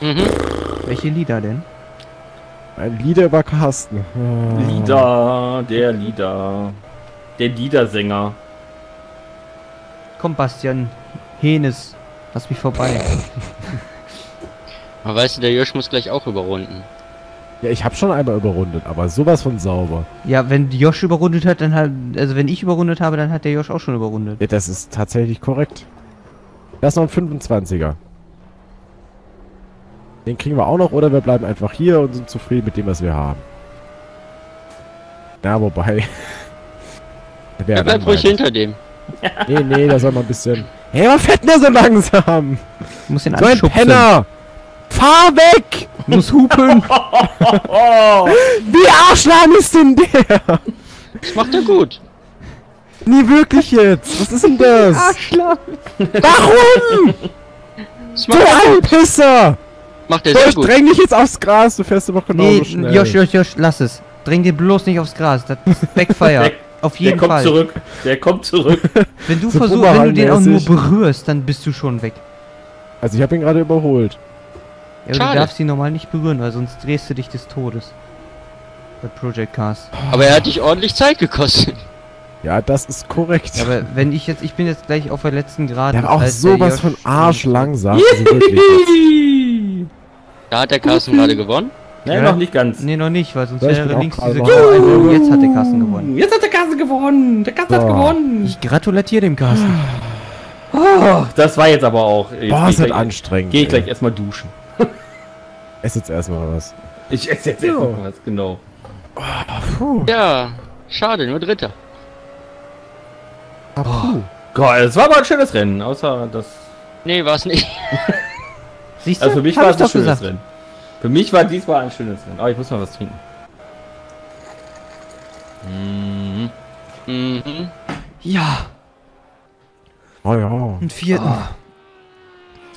Mhm. Welche Lieder denn? Ein Lieder über Carsten. Ah. Lieder, der Lieder. Der Liedersänger. Komm, Bastian. Henes. Lass mich vorbei. Aber weißt du, der Josh muss gleich auch überrunden. Ja, ich habe schon einmal überrundet, aber sowas von sauber. Ja, wenn Josh überrundet hat, dann hat. Also, wenn ich überrundet habe, dann hat der Josh auch schon überrundet. Ja, das ist tatsächlich korrekt. Das ist noch ein 25er. Den kriegen wir auch noch oder wir bleiben einfach hier und sind zufrieden mit dem, was wir haben. Ja, wobei. Ja, bleib ruhig hinter dem. Nee, nee, da soll man ein bisschen. Hey, was fährt denn der so langsam? Ich muss ihn So ein. Penner! Fahr weg! Muss hupen. Wie arschlahm ist denn der? Das macht er gut. Nie wirklich jetzt. Was ist denn das? Arschloch. Warum? Das er ein gut. Pisser! Macht er So, sehr ich dräng dich jetzt aufs Gras, du fährst aber genauso Nee, schnell. Josh, Josh, Josh, lass es. Dräng dir bloß nicht aufs Gras. Das ist Backfire. Der- Auf der jeden kommt Fall. zurück. Der kommt zurück. Wenn du So versuchst, wenn du den auch nur berührst, dann bist du schon weg. Also ich habe ihn gerade überholt. Ja, aber du darfst ihn normal nicht berühren, weil sonst drehst du dich des Todes. Bei Project Cars. Aber er hat dich ordentlich Zeit gekostet. Ja, das ist korrekt. Ja, aber wenn ich jetzt, ich bin jetzt gleich auf der letzten Gerade. der war auch sowas von Arsch langsam. Also. Da hat der Carsten gerade gewonnen. Nein, Ja. noch nicht ganz. Nee, noch nicht, weil sonst wäre links diese graue Einblendung. Jetzt hat der Carsten gewonnen. Jetzt hat der Carsten gewonnen. Der Carsten So. hat gewonnen. Ich gratuliere dem Carsten. Oh, das war jetzt aber auch. Jetzt Boah, ist ich das gleich- anstrengend. Geh ich gleich erstmal duschen. Ess jetzt erstmal was. Ich esse jetzt So. erstmal was, genau. Puh. Ja, schade, nur Dritter. Gott, das war aber ein schönes Rennen, außer das. Nee, war's nicht. Siehst du? Also für mich Hab war es ein schönes gesagt. Rennen. Für mich war diesmal ein schönes Rennen. Aber ich muss mal was trinken. Mhm. Mhm. Ja, Oh ja. einen vierten.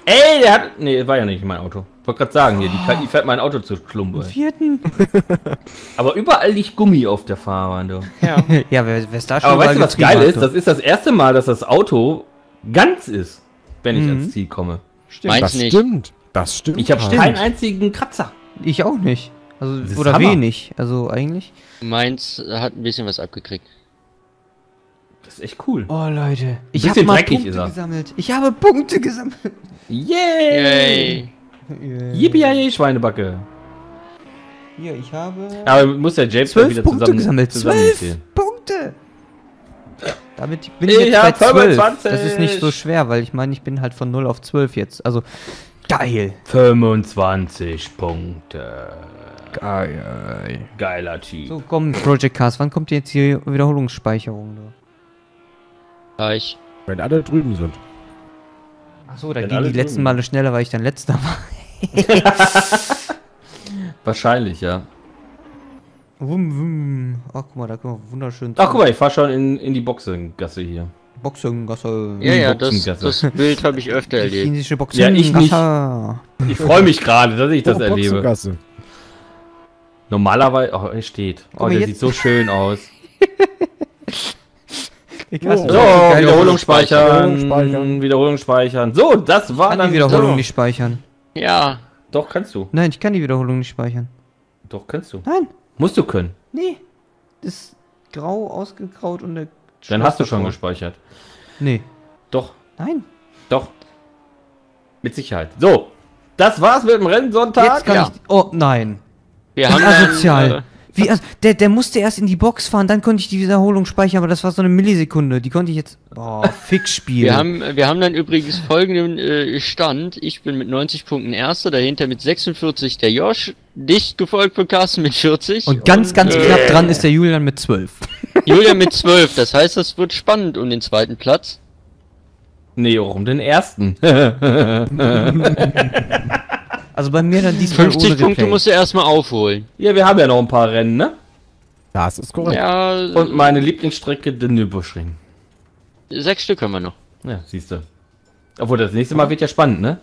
Ey, der hat. Nee, war ja nicht mein Auto. Wollte gerade sagen, hier, die KI fährt mein Auto zur Klumpe. Vierten. Aber überall liegt Gummi auf der Fahrbahn, du. Ja. ja, wer wer es da schon Aber weißt du, was geil ist? du. Das ist das erste Mal, dass das Auto ganz ist, wenn ich Mhm. ans Ziel komme. Meins Das nicht. stimmt. Das stimmt. Ich habe Carsten. keinen einzigen Kratzer. Ich auch nicht. Also, Das ist oder Hammer. wenig. Also eigentlich. Meins hat ein bisschen was abgekriegt. Das ist echt cool. Oh Leute, ich bisschen habe mal dreckig Punkte ist er. gesammelt. Ich habe Punkte gesammelt. Yay! Yay. Yippie, yay, Schweinebacke. Hier, ich habe Aber muss der James mal wieder Punkte zusammen gesammelt. Zwölf. Punkte. Damit bin ich Ich jetzt bei hab 12. 25. Das ist nicht so schwer, weil ich meine, ich bin halt von 0 auf 12 jetzt. Also, geil. 25 Punkte. Geil. Geiler Typ. So, komm, Project Cast, wann kommt jetzt die Wiederholungsspeicherung? Du? Gleich. Wenn alle drüben sind. Achso, da Wenn ging die letzten. Male schneller, weil ich dann letzter war. Wahrscheinlich, ja. Wum, wum. Ach, guck mal, da können wir wunderschön. Ach, guck mal, ich fahr schon in, in die Boxengasse hier. Boxengasse. Ja, ja, das, Boxengasse. das Bild habe ich öfter Die erlebt. chinesische Boxen. Ja, ich nicht. Ich freue mich gerade, dass ich das Oh, erlebe. Boxengasse. Normalerweise, oh, er steht. Oh, der sieht so schön aus. Ich Oh. So, Wiederholung speichern. speichern. Wiederholung speichern. So, das war Ich kann dann die Wiederholung so. nicht speichern. Ja, Doch, kannst du. Nein, ich kann die Wiederholung nicht speichern. Doch, kannst du. Nein, Musst du können. nee. Das ist grau ausgegraut und der. Dann hast du schon davor. gespeichert. Nee. Doch, Nein. doch. Mit Sicherheit. So, das war's mit dem Rennsonntag. Jetzt kann ja. ich. Oh nein. wir Wie haben asozial. Wie, also, der, der musste erst in die Box fahren, dann konnte ich die Wiederholung speichern, aber das war so eine Millisekunde. Die konnte ich jetzt. Oh, Fix-Spiel. Wir haben, wir haben dann übrigens folgenden äh, Stand. Ich bin mit 90 Punkten Erster, dahinter mit 46 der Josh, dicht gefolgt von Carsten mit 40. und ganz, ganz äh, knapp dran ist der Julian mit 12. Julian mit 12. Das heißt, das wird spannend um den zweiten Platz. Nee, auch um den ersten. Also bei mir dann diesmal 50 ohne Punkte musst du erstmal aufholen. ja, wir haben ja noch ein paar Rennen, ne? Das ist korrekt. Ja, Und meine Lieblingsstrecke, der Nürburgring. sechs Stück haben wir noch. Ja, siehst du. Obwohl, das nächste Mal wird ja spannend, ne?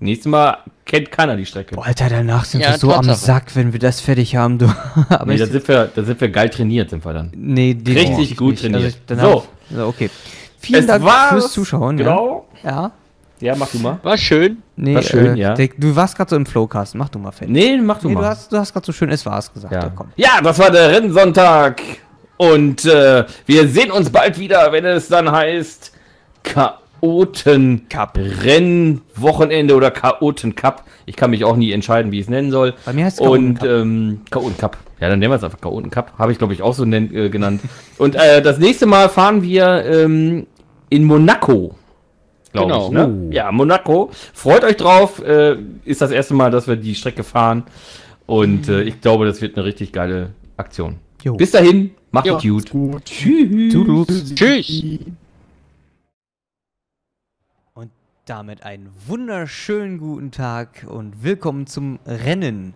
Nächstes Mal kennt keiner die Strecke. Boah, Alter, danach sind Ja, wir so am Tatsache. Sack, wenn wir das fertig haben, du. Aber nee, da sind, wir, da sind wir geil trainiert, sind wir dann. nee, Richtig gut nicht. trainiert. Also So. so. so. Okay. Vielen Dank war's. fürs Zuschauen. Genau. Ja. ja. Ja, mach du mal. War schön. Nee, War schön, äh, ja. der, du warst gerade so im Flowcast. Mach du mal fertig. Nee, mach du Nee, du mal. hast, du hast gerade so schön es war's gesagt. Ja. Ja. komm. ja, das war der Rennsonntag. Und äh, wir sehen uns bald wieder, wenn es dann heißt Chaoten Cup. Rennwochenende oder Chaoten Cup. Ich kann mich auch nie entscheiden, wie ich es nennen soll. Bei mir heißt es Und Chaoten Cup. ähm, Chaoten Cup. Ja, dann nennen wir es einfach Chaoten Cup. Habe ich, glaube ich, auch so nen äh, genannt. Und äh, das nächste Mal fahren wir ähm, in Monaco. Glaube Genau. ich, ne? Ja, Monaco. Freut euch drauf. Äh, ist das erste Mal, dass wir die Strecke fahren. Und äh, ich glaube, das wird eine richtig geile Aktion. Jo. Bis dahin, macht es gut. Gut. Tschüss. Tschüss. Und damit einen wunderschönen guten Tag und willkommen zum Rennen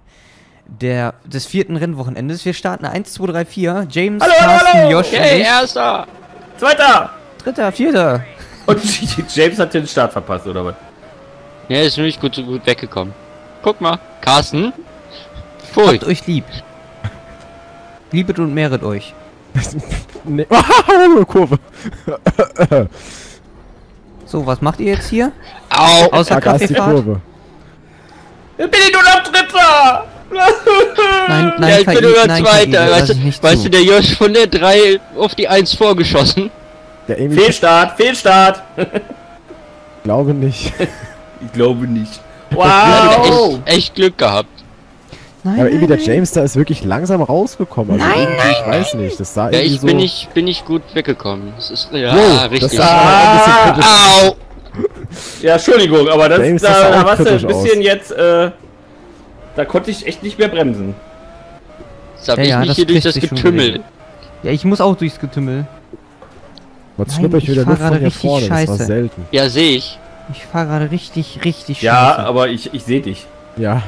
der, des vierten Rennwochenendes. Wir starten 1, 2, 3, 4. James, Hallo, hallo, Carsten, hallo. Josh, Hey. Erster! Zweiter. dritter, vierter. Und James hat den Start verpasst, oder was? Ja, ist nur nicht gut, so gut weggekommen. Guck mal, Carsten. Pfui. Habt euch lieb. Liebet und mehret euch. Nee. Ah, Kurve. So, was macht ihr jetzt hier? Au! Außer Da ist die Kaffeefahrt? Kurve. Bin ich nur noch Dritter? Nein, nein, ja, ich bin nur nein, Zweiter. Weißt weißt du, der Josh von der 3 auf die 1 vorgeschossen. Der Amy, ich Fehlstart, Fehlstart. glaube nicht. Ich glaube nicht. Wow. echt, echt Glück gehabt. Nein, Aber irgendwie der nein, James da ist wirklich langsam rausgekommen. Also Nein, irgendwie, ich weiß nicht. Das sah Ja, irgendwie ich so. bin nicht, bin nicht gut weggekommen. Das ist, ja, Wow, richtig. Das kritisch. Au! Ja, Entschuldigung, aber das, James, das da, da warst du ein bisschen jetzt, äh, da konnte ich echt nicht mehr bremsen. Jetzt hab Ja, ich ja, mich das hier durch das Getümmel. Ja, ich muss auch durchs Getümmel. Was Nein, schnuppert ich wieder fahr Luft von gerade hier richtig vorne? Das war scheiße. selten. Ja, sehe ich. Ich fahre gerade richtig, richtig Ja, scheiße. aber ich, ich sehe dich. Ja.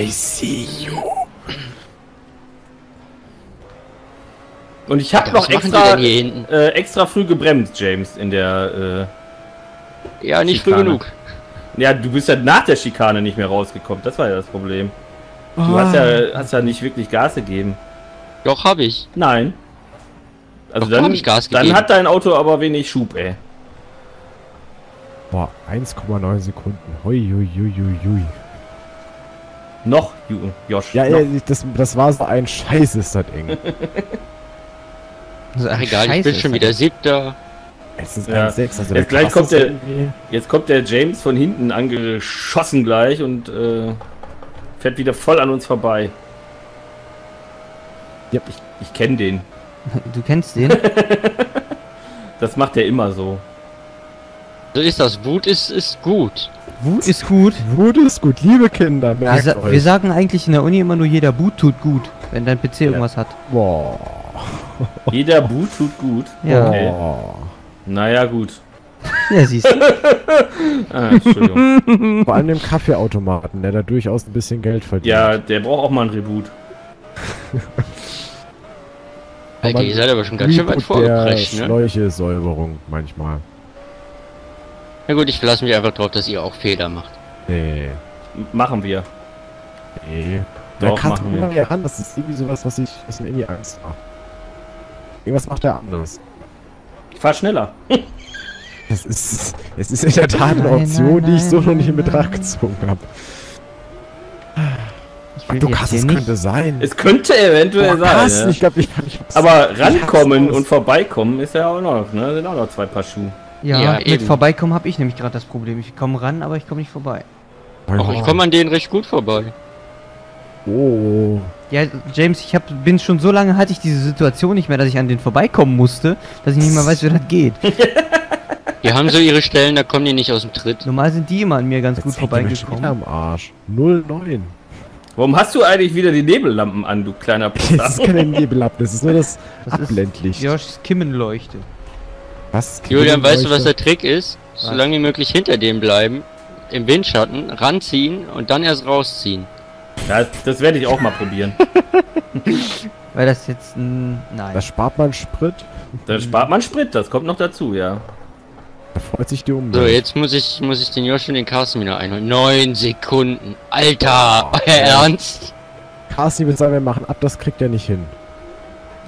I see you. Und ich habe noch extra, denn hier hinten? äh, extra früh gebremst, James, in der, Ja, nicht früh genug. äh, ja, du bist ja nach der Schikane nicht mehr rausgekommen. Das war ja das Problem. Du Ah. hast ja, hast ja nicht wirklich Gas gegeben. Doch, hab ich. Nein. Also Doch, da dann, ich Gas dann hat dein Auto aber wenig Schub, ey. Boah, 1,9 Sekunden. Hui, hui, hui, hui. Noch, Josh. Ja, noch. ja, das, das war so ein Scheiß ist das eng. Das ist Ach egal, ich Scheiße, bin schon wieder siebter. Es ist Ja. 1,6. Also Jetzt gleich kommt der- irgendwie- Jetzt kommt der James von hinten angeschossen gleich und äh, fährt wieder voll an uns vorbei. Yep. Ich, ich kenne den. Du kennst den? Das macht er immer so. So ist das. Wut ist, ist gut. Wut ist gut. Wut ist gut, liebe Kinder, Wir, merkt sa euch. wir sagen eigentlich in der Uni immer nur, jeder Boot tut gut, wenn dein PC irgendwas hat. Boah. Jeder Boot tut gut. Ja. Okay. Boah. Naja, gut. Ja, siehst du. Ah, Entschuldigung. Vor allem dem Kaffeeautomaten, der da durchaus ein bisschen Geld verdient. ja, der braucht auch mal ein Reboot. Alter, man- ihr seid aber schon ganz schön weit der vorgeprescht, ne? Schläuche-Säuberung manchmal. Na gut, ich verlasse mich einfach drauf, dass ihr auch Fehler macht. Nee. M- Machen wir. Nee. Doch, Der kann machen wir. ran, das ist irgendwie sowas, was ich, was mir irgendwie Angst macht. Irgendwas macht er anders. Ich fahr schneller. Das ist, es ist in der Tat eine Nein, Option, nein, die ich so nein, noch nicht in nein, Betracht nein. gezogen habe. Ich Ach will du jetzt Kass, hier es nicht. könnte sein. Es könnte eventuell Boah, sein. ich Ja. ich, ich hab's- Aber ich rankommen und vorbeikommen ist ja auch noch, ne? Sind auch noch zwei Paar Schuhe. Ja, Ja, mit eben. vorbeikommen habe ich nämlich gerade das Problem. Ich komme ran, aber ich komme nicht vorbei. Ach, ich komme an denen recht gut vorbei. Oh. Ja, James, ich hab, bin schon so lange hatte ich diese Situation nicht mehr, dass ich an den vorbeikommen musste, dass ich nicht mehr weiß, wie das geht. Die haben so ihre Stellen, da kommen die nicht aus dem Tritt. Normal sind die immer an mir ganz gut Jetzt wieder vorbeigekommen. am Arsch. 09. Warum hast du eigentlich wieder die Nebellampen an, du kleiner Das ist Pisser? keine Nebelab, das ist nur das, Das ist Abblendlicht. Joshs Kimmenleuchte. Was? Julian, weißt du, was der? Trick ist? So lange wie möglich hinter dem bleiben, im Windschatten, ranziehen und dann erst rausziehen. Das, das werde ich auch mal probieren. Weil das jetzt ein. Nein. Da spart man Sprit, Da spart man Sprit, das kommt noch dazu, ja. Da freut sich die So, Umwelt. jetzt muss ich, muss ich den Josh und den Carsten wieder einholen. Neun Sekunden. Alter, euer Ernst? Carsten wird sagen, wir machen ab, das kriegt er nicht hin.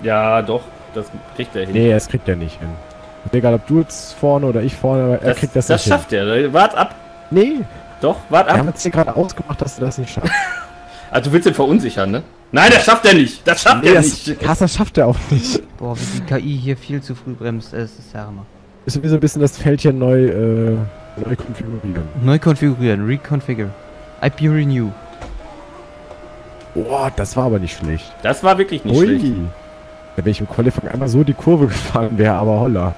Ja, doch, das kriegt er hin. Nee, das kriegt er nicht hin. Ist Egal, ob du jetzt vorne oder ich vorne, aber er das kriegt das, das nicht schafft er. Wart ab. hin. Nee, Doch, wart wir haben ab. jetzt hier gerade ausgemacht, dass du das nicht schaffst. Also du willst ihn verunsichern, ne? Nein, das schafft er nicht. Das schafft nee, er das, nicht. Carsten, das schafft er auch nicht. Boah, wie die KI hier viel zu früh bremst. Es ist der Hammer. Müssen wir so ein bisschen das Feld hier neu, äh, neu konfigurieren. Neu konfigurieren. Reconfigure. IP renew. Boah, das war aber nicht schlecht. Das war wirklich nicht Ui. schlecht. Da wenn ich im Qualifying einmal so die Kurve gefahren wäre, aber holla.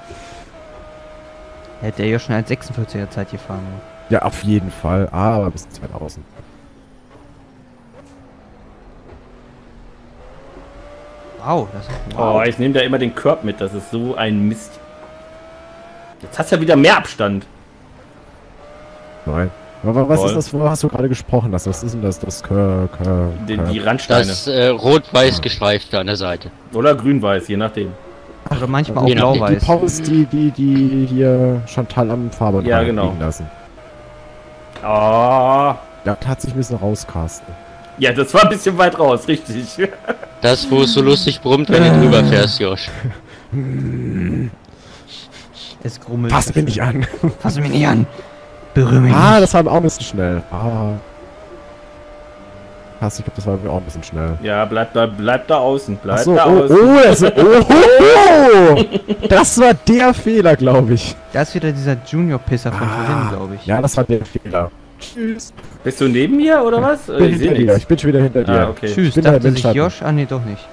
Hätte er ja schon als 46er Zeit gefahren. Ja, auf jeden Fall. Aber bis 2000. Wow, das ist. Oh, ich nehme da immer den Curb mit. Das ist so ein Mist. Jetzt hast du ja wieder mehr Abstand. Nein. Aber was Voll. ist das, worüber hast du gerade gesprochen? Das, was ist denn das? Das Kör, Kör, Die, Kör. die Randsteine. Das äh, rot-weiß gestreifte an der Seite. Oder grün-weiß, je nachdem. Oder manchmal auch Je nachdem. Die blau-weiß. Pause, die, die, die hier Chantal am Farbe Ja, genau. liegen lassen. Ah. Ja, hat sich ein bisschen rauscasten. Ja, das war ein bisschen weit raus, richtig. Das, wo es so lustig brummt, wenn du drüber fährst, Josh. Es grummelt. Pass mich nicht an. Fass mich nicht an. Berühr mich ah, nicht. das war auch ein bisschen schnell. Ah. Pass, ich glaube, das war auch ein bisschen schnell. Ja, bleib da, bleib da außen. Bleib so, da oh, außen. oh, das, oh, oh, oh, das war der Fehler, glaube ich. Da ist wieder dieser Junior-Pisser von vorhin, glaube ich. Ah. Ja, das war der Fehler. Tschüss. Bist du neben mir oder was? Bin Ich dir. nichts. Ich bin schon wieder hinter dir. Ah, okay. Tschüss, bin dein dachte sich. Josh. Ah, nee, doch nicht.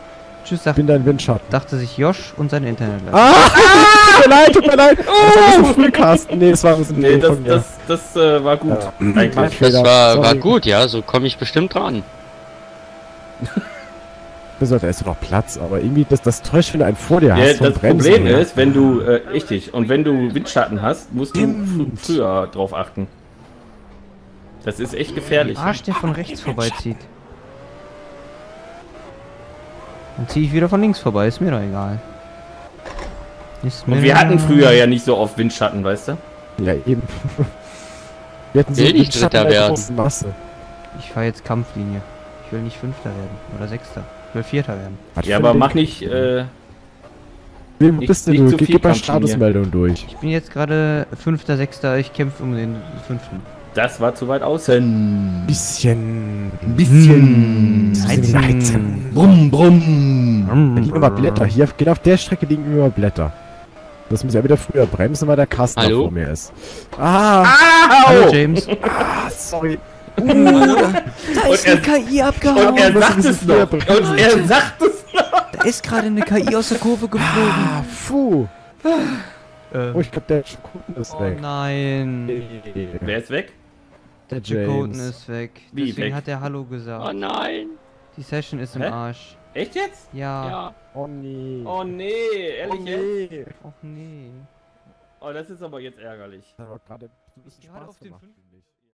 Tschüss, Ich dachte, bin dein Windschatten. dachte sich Josh und sein Internetleiter. Ah, tut mir leid, tut mir leid. Das war ein bisschen früh, Carsten. Nee, das war ein bisschen Nee, das, von mir. das, das äh, war gut. Ja. Mein Eigentlich. Das war, war gut, ja, so komme ich bestimmt dran. Besser, da ist doch noch Platz, aber irgendwie, das, das täuscht, wenn du einen vor dir Ja, hast. das Bremsen Problem her. ist, wenn du, äh, richtig, und wenn du Windschatten hast, musst du früher drauf achten. Das ist echt gefährlich. Arsch, der von rechts vorbeizieht. Dann ziehe ich wieder von links vorbei, ist mir doch egal. Ist mir Und wir hatten früher ja nicht so oft Windschatten, weißt du? Ja, eben. Wir hatten so Will Windschatten Dritter werden. Masse. Ich fahre jetzt Kampflinie. Ich will nicht Fünfter werden. Oder Sechster. Ich will Vierter werden. Was Ja, aber mach nicht, äh, Wem nicht- bist du? nicht du? Gib viel gib mal. Statusmeldung durch. Ich bin jetzt gerade Fünfter, Sechster. Ich kämpfe um den Fünften. Das war zu weit außen. Bisschen. Bisschen. Heizen. Heizen. Brumm, brumm. Da liegen immer Blätter. Hier, genau auf der Strecke liegen immer Blätter. Das muss ja wieder früher bremsen, weil der Kasten Hallo? vor mir ist. Ah, Hallo Au! James. ah sorry. da Und er- KI Und abgehauen. er muss sagt ich es noch. Und er sagt es noch. Da ist gerade eine KI aus der Kurve geflogen. Ah, puh. Ähm, Oh, ich glaube, der Schokoden ist oh weg. nein. Wer ist weg? Der Jacoten ist weg. Wie Deswegen weg? hat er Hallo Oh gesagt. nein. Die Session ist im Hä? Arsch. Echt jetzt? Ja. Ja. Oh nee. Oh nee, ehrlich oh jetzt? nee. Och nee. Oh, das ist aber jetzt ärgerlich. Das hat gerade ein bisschen Spaß auf den gemacht.